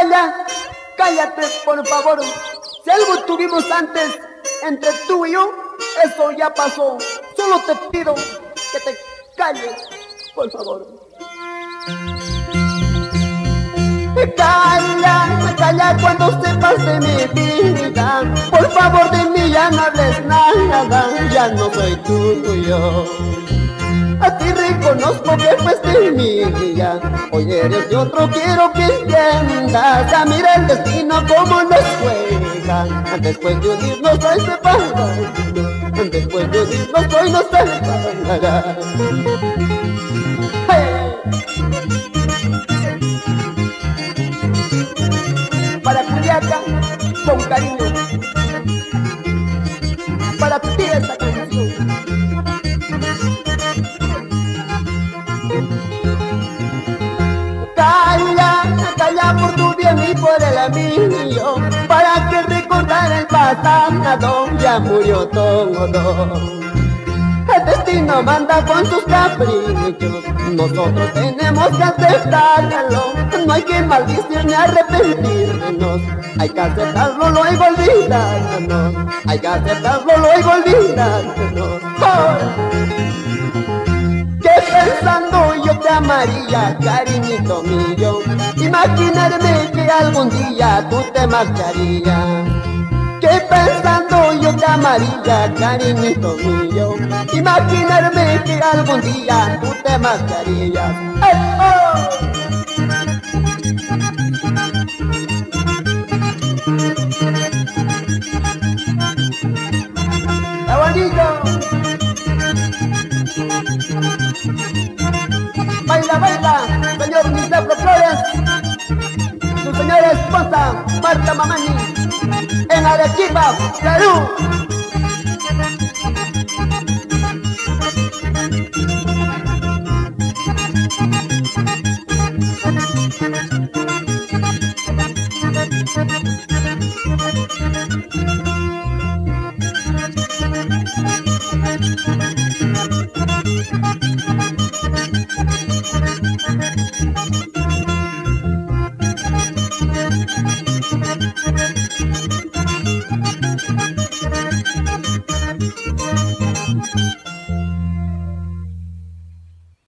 Calla, cállate, por favor. Si algo tuvimos antes entre tú y yo, eso ya pasó. Solo te pido que te calles, por favor. Calla, calla cuando sepas de mi vida. Por favor de mí ya no hables nada, ya no soy tuyo. Reconozco que fuiste mía, hoy eres de otro, quiero que entiendas. Ya mira el destino como nos juega, después de unirnos hay separar, después de unirnos hoy nos separará. Para Juliaca, con cariño, para ti esta canción. Bien y por el mío, para que recordar el pasado ya murió todo. El destino manda con sus caprichos, nosotros tenemos que aceptarlo. No hay que maldecir ni arrepentirnos, hay que aceptarlo, luego olvidarnos. Hay que aceptarlo, luego olvidarnos. ¡Oh! Amaría, cariñito mío. Imaginarme que algún día tú te marcharías. Que pensando yo te amaría, cariñito mío. Imaginarme que algún día tú te marcharías. ¡Ay, oh! ¡Abuelito! Baila, baila, señor Nicefro Flores, su señora esposa Marta Mamani, en Arequipa, Perú. Thank you.